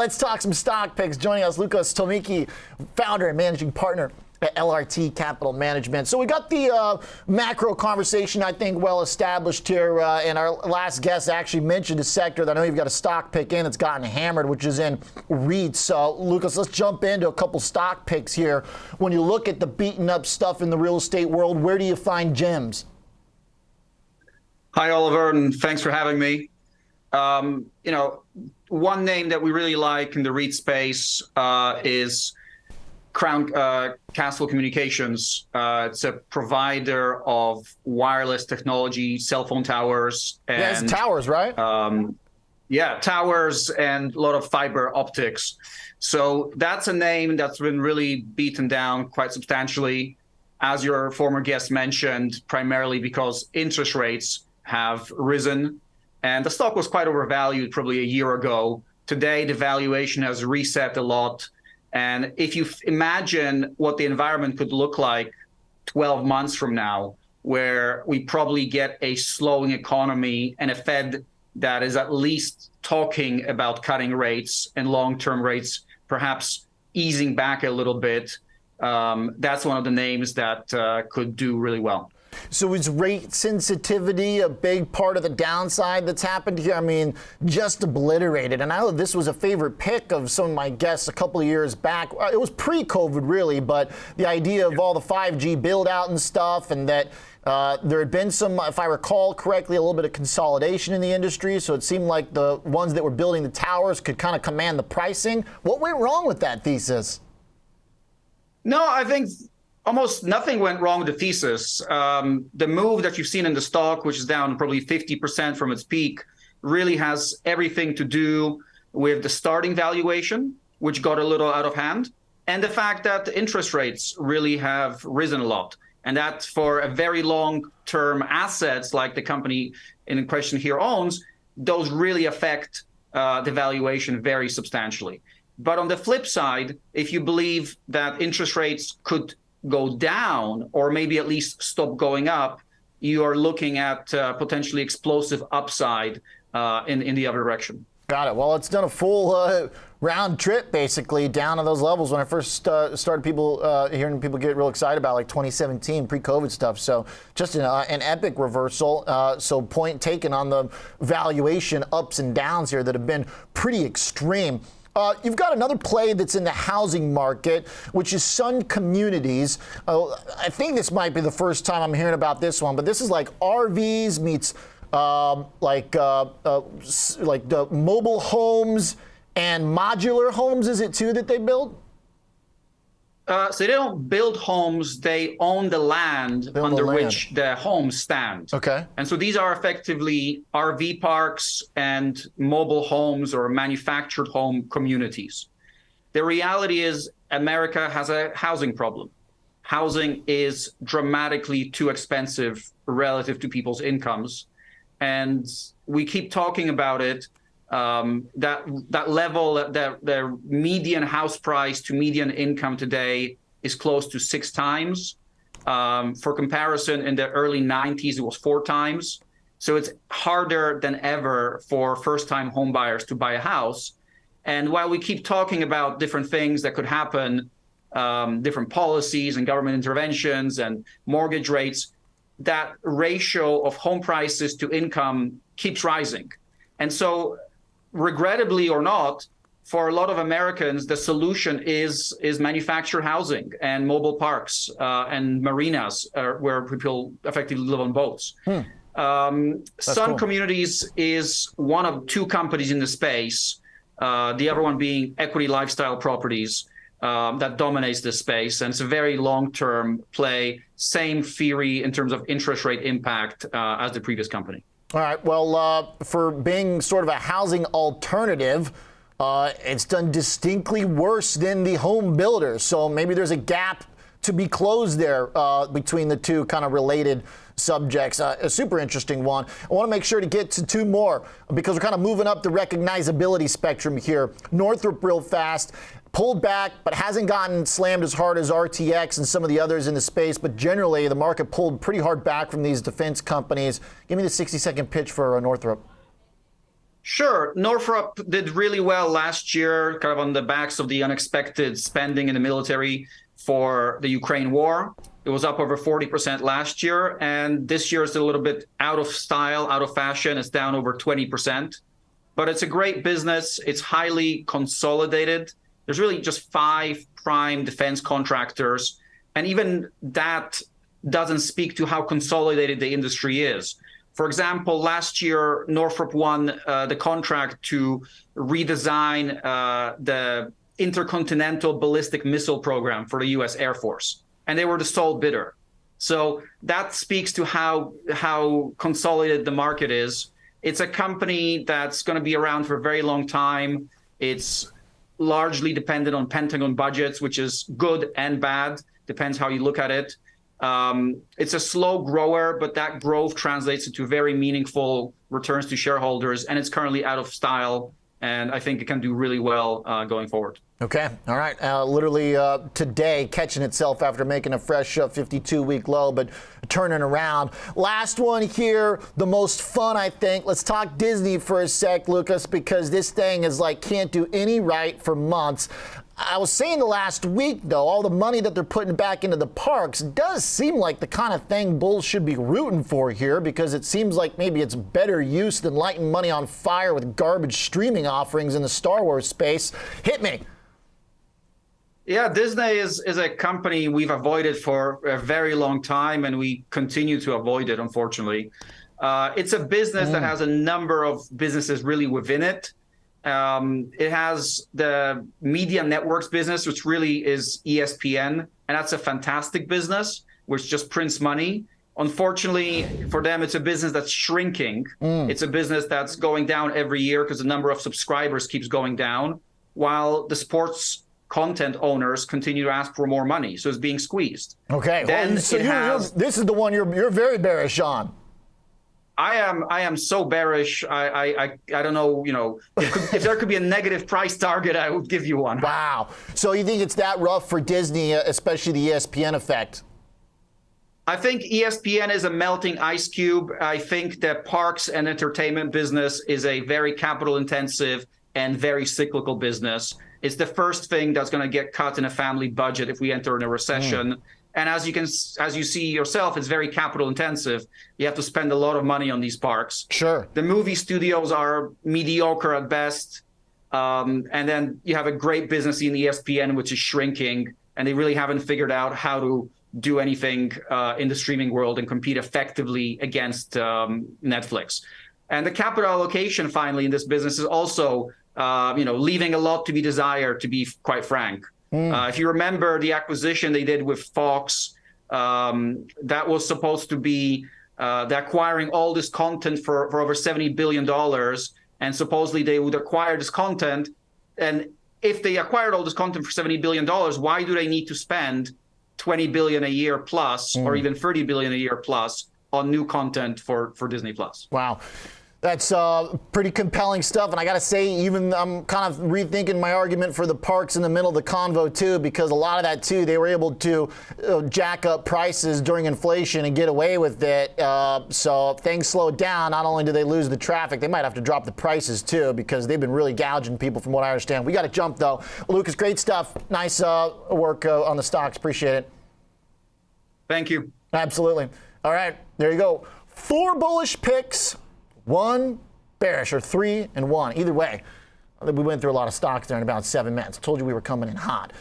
Let's talk some stock picks. Joining us, Lucas Tomicki, founder and managing partner at LRT Capital Management. So we got the uh, macro conversation, I think, well established here. Uh, and our last guest actually mentioned a sector that I know you've got a stock pick in that's gotten hammered, which is in REITs. So, Lucas, let's jump into a couple stock picks here. When you look at the beaten up stuff in the real estate world, where do you find gems? Hi, Oliver, and thanks for having me. Um, you know, one name that we really like in the REIT space uh, is Crown uh, Castle Communications. Uh, it's a provider of wireless technology, cell phone towers, and yeah, towers, right? Um, yeah, towers and a lot of fiber optics. So that's a name that's been really beaten down quite substantially, as your former guest mentioned, primarily because interest rates have risen and the stock was quite overvalued probably a year ago. Today, the valuation has reset a lot. And if you imagine what the environment could look like 12 months from now, where we probably get a slowing economy and a Fed that is at least talking about cutting rates and long term rates, perhaps easing back a little bit, um, that's one of the names that uh, could do really well. So is rate sensitivity a big part of the downside that's happened here? I mean, just obliterated. And I know this was a favorite pick of some of my guests a couple of years back. Uh, it was pre-COVID, really, but the idea of all the 5G build out and stuff, and that uh, there had been some, if I recall correctly, a little bit of consolidation in the industry. So it seemed like the ones that were building the towers could kind of command the pricing. What went wrong with that thesis? No, I think almost nothing went wrong with the thesis. Um, the move that you've seen in the stock, which is down probably 50% from its peak, really has everything to do with the starting valuation, which got a little out of hand, and the fact that interest rates really have risen a lot. And that for a very long term assets like the company in question here owns, those really affect uh, the valuation very substantially. But on the flip side, if you believe that interest rates could go down or maybe at least stop going up, you are looking at uh, potentially explosive upside uh, in, in the other direction. Got it. Well, it's done a full uh, round trip basically down to those levels when I first uh, started people uh, hearing people get real excited about like 2017 pre-COVID stuff. So just an, uh, an epic reversal. Uh, so point taken on the valuation ups and downs here that have been pretty extreme. Uh, you've got another play that's in the housing market, which is Sun Communities. Uh, I think this might be the first time I'm hearing about this one, but this is like RVs meets um, like uh, uh like the mobile homes and modular homes. Is it too that they build? Uh, so they don't build homes; they own the land own under the land. which the homes stand. Okay. And so these are effectively RV parks and mobile homes or manufactured home communities. The reality is, America has a housing problem. Housing is dramatically too expensive relative to people's incomes, and we keep talking about it um, that that level, that the median house price to median income today is close to six times. Um, for comparison, in the early 90s, it was four times. So it's harder than ever for first-time homebuyers to buy a house. And while we keep talking about different things that could happen, um, different policies and government interventions and mortgage rates, that ratio of home prices to income keeps rising. And so regrettably or not, for a lot of Americans, the solution is is manufactured housing and mobile parks uh, and marinas uh, where people effectively live on boats. Hmm. Um, Sun cool. Communities is one of two companies in the space. Uh, the other one being Equity Lifestyle Properties um, that dominates this space, and it's a very long-term play. Same theory in terms of interest rate impact uh, as the previous company. All right. Well, uh, for being sort of a housing alternative, uh, it's done distinctly worse than the home builders. So maybe there's a gap to be closed there uh, between the two kind of related subjects. Uh, a super interesting one. I want to make sure to get to two more because we're kind of moving up the recognizability spectrum here. Northrop real fast pulled back, but hasn't gotten slammed as hard as RTX and some of the others in the space. But generally, the market pulled pretty hard back from these defense companies. Give me the 60 second pitch for uh, Northrop. Sure. Northrop did really well last year, kind of on the backs of the unexpected spending in the military for the Ukraine war. It was up over 40% last year, and this year is a little bit out of style, out of fashion. It's down over 20%. But it's a great business. It's highly consolidated. There's really just five prime defense contractors. And even that doesn't speak to how consolidated the industry is. For example, last year, Northrop won uh, the contract to redesign uh, the intercontinental ballistic missile program for the U.S. Air Force, and they were the sole bidder. So that speaks to how how consolidated the market is. It's a company that's going to be around for a very long time. It's largely dependent on Pentagon budgets, which is good and bad, depends how you look at it. Um, it's a slow grower, but that growth translates into very meaningful returns to shareholders, and it's currently out of style. And I think it can do really well uh, going forward. Okay. All right. Uh, literally uh, today, catching itself after making a fresh 52 week low, but turning around. Last one here, the most fun, I think. Let's talk Disney for a sec, Lucas, because this thing is like can't do any right for months. I was saying the last week, though, all the money that they're putting back into the parks does seem like the kind of thing Bulls should be rooting for here because it seems like maybe it's better use than lighting money on fire with garbage streaming offerings in the Star Wars space. Hit me. Yeah, Disney is, is a company we've avoided for a very long time, and we continue to avoid it, unfortunately. Uh, it's a business mm. that has a number of businesses really within it. Um, it has the media networks business, which really is ESPN, and that's a fantastic business, which just prints money. Unfortunately for them, it's a business that's shrinking. Mm. It's a business that's going down every year because the number of subscribers keeps going down, while the sports content owners continue to ask for more money. So it's being squeezed. Okay. Then well, so you're, has, this is the one you're, you're very bearish on. I am I am so bearish. I I I, I don't know. You know, if, if, there could be a negative price target, I would give you one. Wow. So you think it's that rough for Disney, uh, especially the ESPN effect? I think ESPN is a melting ice cube. I think that parks and entertainment business is a very capital intensive and very cyclical business. It's the first thing that's going to get cut in a family budget if we enter in a recession. Mm. And as you can, as you see yourself, it's very capital intensive. You have to spend a lot of money on these parks. Sure. The movie studios are mediocre at best. Um, and then you have a great business in ESPN, which is shrinking, and they really haven't figured out how to do anything uh, in the streaming world and compete effectively against um, Netflix. And the capital allocation, finally, in this business is also, uh, you know, leaving a lot to be desired, to be quite frank. Mm. Uh, if you remember the acquisition they did with Fox, um, that was supposed to be uh, acquiring all this content for, for over $70 billion. And supposedly they would acquire this content. And if they acquired all this content for $70 billion, why do they need to spend 20 billion a year plus, mm. or even 30 billion a year plus on new content for, for Disney Plus? Wow. That's uh, pretty compelling stuff, and I got to say, even I'm kind of rethinking my argument for the parks in the middle of the convo too, because a lot of that too, they were able to uh, jack up prices during inflation and get away with it. Uh, so things slowed down. Not only do they lose the traffic, they might have to drop the prices too, because they've been really gouging people, from what I understand. We got to jump though. Lucas, great stuff. Nice uh, work uh, on the stocks. Appreciate it. Thank you. Absolutely. All right, there you go. Four bullish picks one bearish or three and one. Either way, we went through a lot of stocks there in about seven minutes. Told you we were coming in hot.